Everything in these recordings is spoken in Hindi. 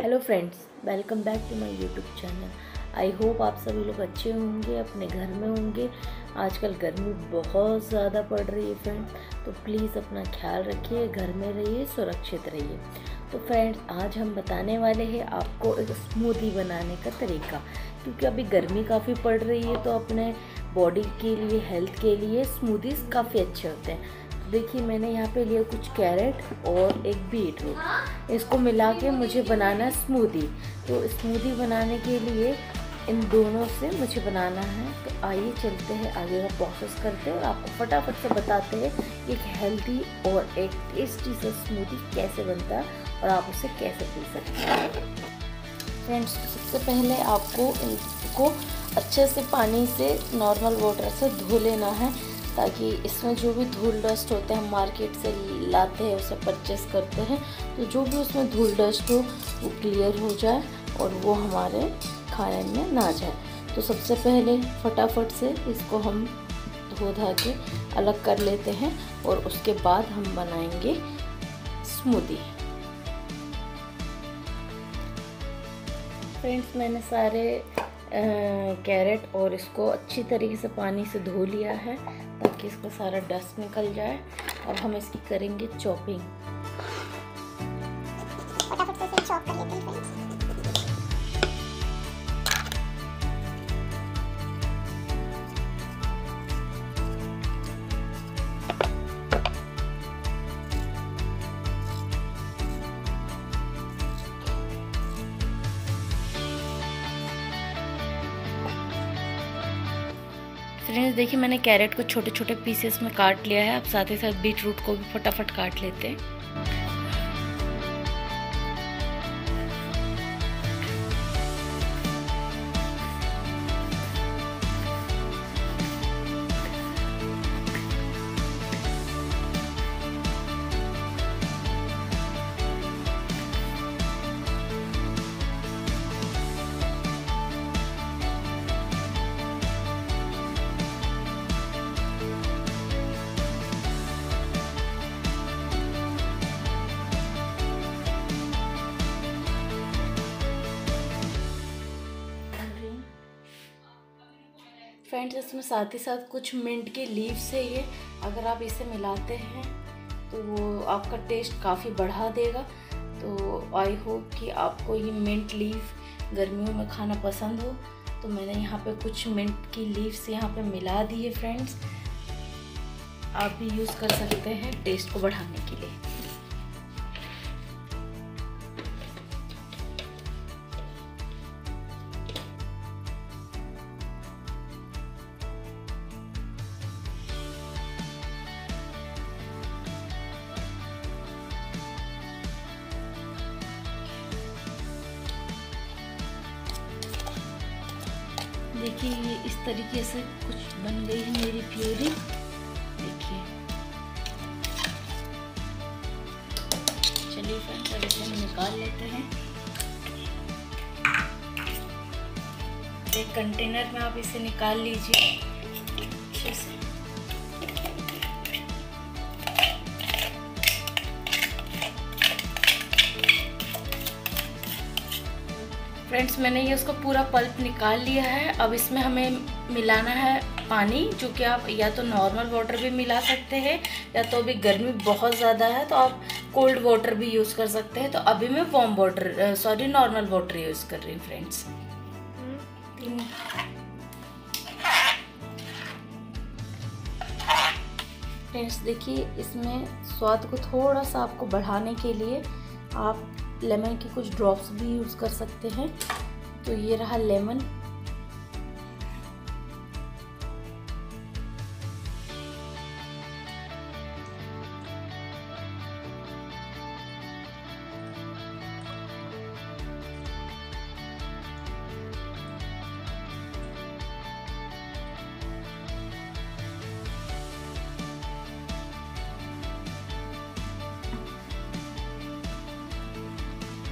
Hello friends welcome back to my YouTube channel I hope आप सभी लोग अच्छे होंगे, अपने घर में होंगे। आजकल गर्मी बहुत ज़्यादा पड़ रही है फ्रेंड तो प्लीज़ अपना ख्याल रखिए, घर में रहिए, सुरक्षित रहिए। तो फ्रेंड्स आज हम बताने वाले हैं आपको एक स्मूदी बनाने का तरीका। क्योंकि अभी गर्मी काफ़ी पड़ रही है तो अपने बॉडी के लिए हेल्थ के लिए स्मूदीज़ काफ़ी अच्छे होते हैं। देखिए, मैंने यहाँ पे लिया कुछ कैरेट और एक बीट रूट इसको मिला के मुझे बनाना स्मूदी तो स्मूदी बनाने के लिए इन दोनों से मुझे बनाना है। तो आइए चलते हैं, आगे का प्रोसेस करते हैं और आपको फटाफट से बताते हैं कि एक हेल्दी और एक टेस्टी सा स्मूदी कैसे बनता है और आप उसे कैसे पी सकते हैं। फ्रेंड्स सबसे पहले आपको इनको अच्छे से पानी से नॉर्मल वाटर से धो लेना है। ताकि इसमें जो भी धूल डस्ट होते हैं हम मार्केट से लाते हैं, उसे परचेस करते हैं तो जो भी उसमें धूल डस्ट हो, वो क्लियर हो जाए और वो हमारे खाने में ना जाए। तो सबसे पहले फटाफट से इसको हम धो धा के अलग कर लेते हैं और उसके बाद हम बनाएँगे स्मूदी फ्रेंड्स, मैंने सारे कैरेट और इसको अच्छी तरीके से पानी से धो लिया है। ताकि इसका सारा डस्ट निकल जाए अब हम इसकी करेंगे चॉपिंग चॉप कर लेते हैं फ्रेंड्स फ्रेंड्स देखिए, मैंने कैरेट को छोटे छोटे पीसेस में काट लिया है। अब साथ ही साथ बीट रूट को भी फटाफट काट लेते हैं। फ्रेंड्स इसमें साथ ही साथ कुछ मिंट के लीव्स है ये। अगर आप इसे मिलाते हैं तो वो आपका टेस्ट काफ़ी बढ़ा देगा। तो आई होप कि आपको ये मिंट लीव गर्मियों में खाना पसंद हो। तो मैंने यहाँ पे कुछ मिंट की लीव्स यहाँ पे मिला दी है फ्रेंड्स आप भी यूज़ कर सकते हैं टेस्ट को बढ़ाने के लिए। देखिए, ये इस तरीके से कुछ बन गई है मेरी प्यूरी देखिए। चलिए फ्रेंड्स हम निकाल लेते हैं। एक कंटेनर में आप इसे निकाल लीजिए। फ्रेंड्स, मैंने ये उसका पूरा पल्प निकाल लिया है। अब इसमें हमें मिलाना है पानी, जो कि आप या तो नॉर्मल वाटर भी मिला सकते हैं, या तो अभी गर्मी बहुत ज़्यादा है तो आप कोल्ड वाटर भी यूज़ कर सकते हैं। तो अभी मैं warm water sorry normal water use कर रही हूँ फ्रेंड्स फ्रेंड्स, देखिए, इसमें स्वाद को थोड़ा सा आपको बढ़ाने के लिए आप लेमन के कुछ ड्रॉप्स भी यूज़ कर सकते हैं। तो ये रहा लेमन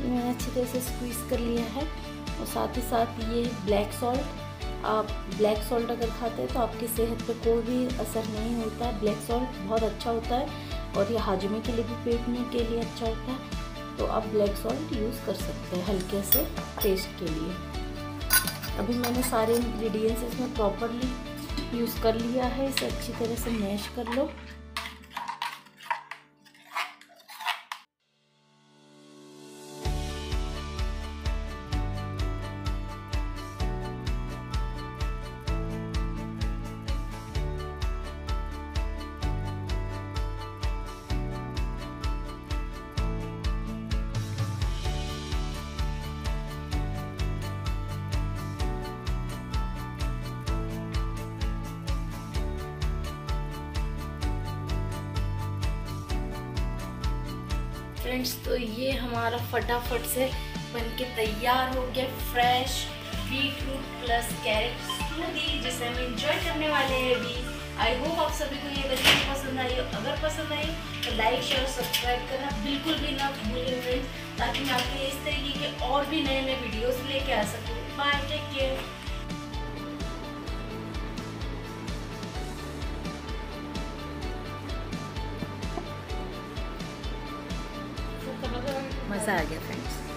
मैंने अच्छी तरह से स्क्वीज़ कर लिया है। और साथ ही साथ ये ब्लैक सॉल्ट आप ब्लैक सॉल्ट अगर खाते हैं तो आपकी सेहत पे कोई भी असर नहीं होता। है ब्लैक सॉल्ट बहुत अच्छा होता है और ये हाजमे के लिए भी पेट में के लिए अच्छा होता है। तो आप ब्लैक सॉल्ट यूज़ कर सकते हैं हल्के से टेस्ट के लिए। अभी मैंने सारे इंग्रेडिएंट्स इसमें प्रॉपरली यूज़ कर लिया है। इसे अच्छी तरह से मैश कर लो। फ्रेंड्स तो ये हमारा फटाफट से बन के तैयार हो गया fresh beetroot plus carrot smoothie जिसे हम इंजॉय करने वाले हैं अभी। आई होप आप सभी को ये रेसिपी पसंद आई हो। अगर पसंद आई तो लाइक शेयर सब्सक्राइब करना बिल्कुल भी ना भूलें फ्रेंड्स ताकि मैं आपके इस तरीके के और भी नए नए वीडियोस लेके आ सकूँ। बाय टेक केयर मज़ा आ गया फ्रेंड्स